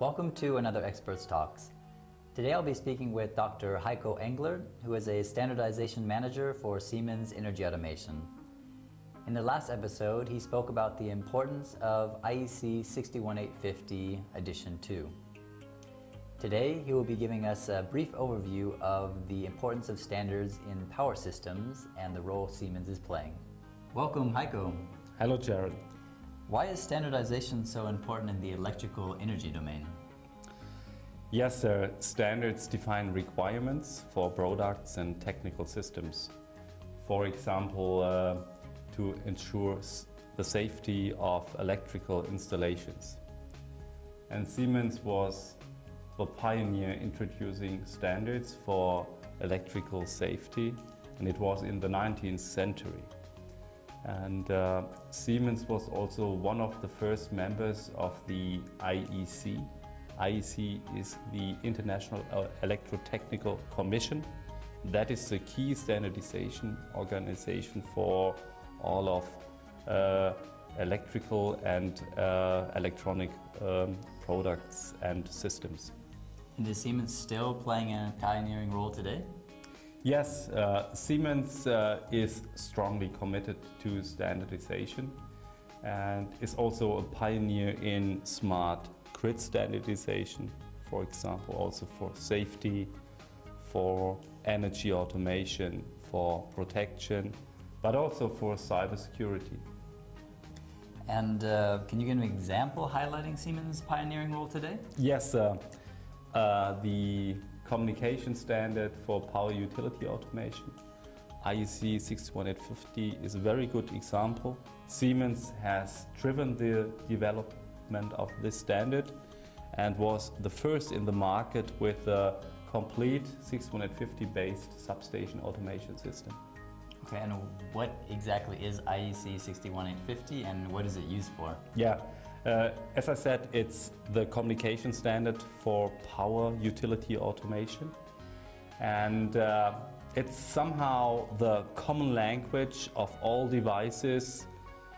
Welcome to another Experts Talks. Today I'll be speaking with Dr. Heiko Englert, who is a standardization manager for Siemens Energy Automation. In the last episode, he spoke about the importance of IEC 61850 Edition 2. Today, he will be giving us a brief overview of the importance of standards in power systems and the role Siemens is playing. Welcome, Heiko. Hello, Jared. Why is standardization so important in the electrical energy domain? Yes, sir. Standards define requirements for products and technical systems. For example, uh, to ensure the safety of electrical installations. And Siemens was the pioneer introducing standards for electrical safety, and it was in the 19th century. And uh, Siemens was also one of the first members of the IEC. IEC is the International Electrotechnical Commission. That is the key standardization organization for all of uh, electrical and uh, electronic um, products and systems. And is Siemens still playing a pioneering role today? Yes, uh, Siemens uh, is strongly committed to standardization and is also a pioneer in smart grid standardization, for example, also for safety, for energy automation, for protection, but also for cybersecurity. And uh, can you give an example highlighting Siemens' pioneering role today? Yes, uh, uh, the communication standard for power utility automation, IEC 61850 is a very good example. Siemens has driven the development of this standard and was the first in the market with a complete 61850 based substation automation system. Okay, and what exactly is IEC 61850 and what is it used for? Yeah, uh, as I said, it's the communication standard for power utility automation. And uh, it's somehow the common language of all devices,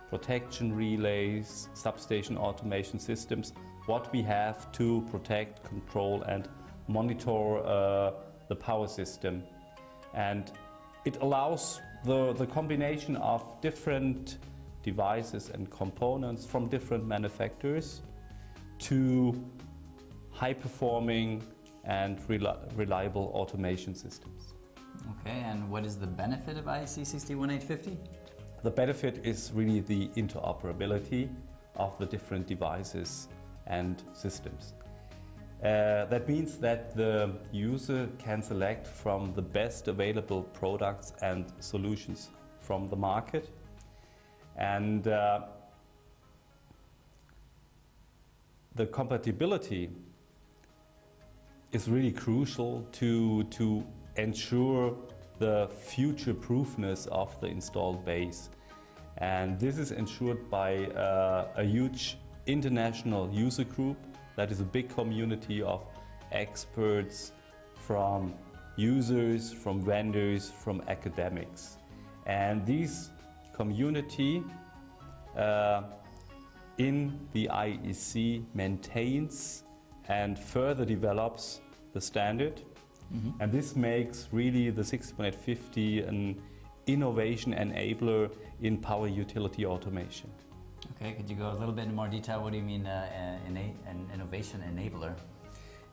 protection relays, substation automation systems, what we have to protect, control and monitor uh, the power system. And it allows the, the combination of different devices and components from different manufacturers to high performing and reli reliable automation systems. Okay, and what is the benefit of IEC 61850? The benefit is really the interoperability of the different devices and systems. Uh, that means that the user can select from the best available products and solutions from the market and uh, the compatibility is really crucial to, to ensure the future proofness of the installed base. And this is ensured by uh, a huge international user group that is a big community of experts from users, from vendors, from academics. And these community uh, in the IEC maintains and further develops the standard. Mm -hmm. And this makes really the 61850 an innovation enabler in power utility automation. Okay, could you go a little bit in more detail? What do you mean uh, an innovation enabler?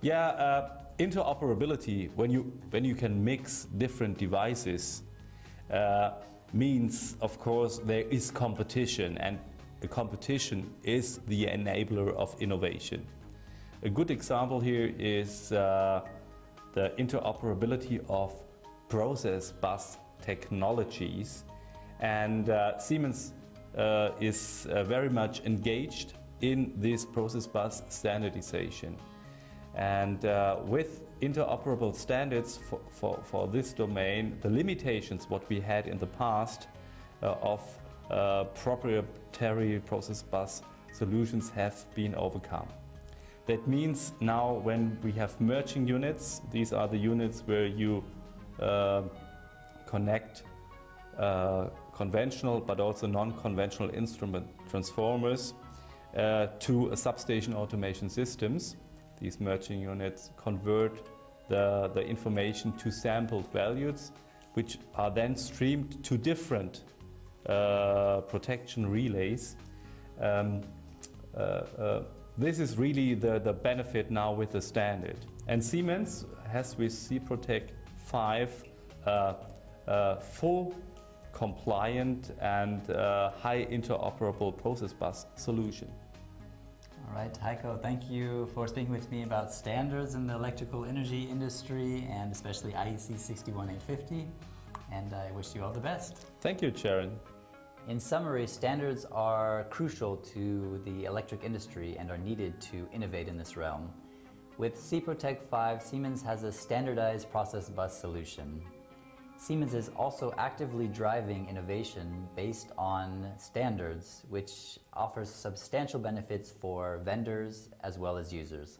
Yeah, uh, interoperability, when you, when you can mix different devices, uh, means, of course, there is competition and the competition is the enabler of innovation. A good example here is uh, the interoperability of process bus technologies and uh, Siemens uh, is uh, very much engaged in this process bus standardization. And uh, with interoperable standards for, for, for, this domain, the limitations what we had in the past uh, of uh, proprietary process bus solutions have been overcome. That means now when we have merging units, these are the units where you uh, connect uh, conventional but also non-conventional instrument transformers uh, to a substation automation systems these merging units convert the, the information to sampled values, which are then streamed to different uh, protection relays. Um, uh, uh, this is really the, the benefit now with the standard. And Siemens has with SIPROTEC 5 uh, uh, full compliant and uh, high interoperable process bus solution. All right, Heiko, thank you for speaking with me about standards in the electrical energy industry and especially IEC 61850. And I wish you all the best. Thank you, Sharon. In summary, standards are crucial to the electric industry and are needed to innovate in this realm. With SIPROTEC 5, Siemens has a standardized process bus solution. Siemens is also actively driving innovation based on standards, which offers substantial benefits for vendors as well as users.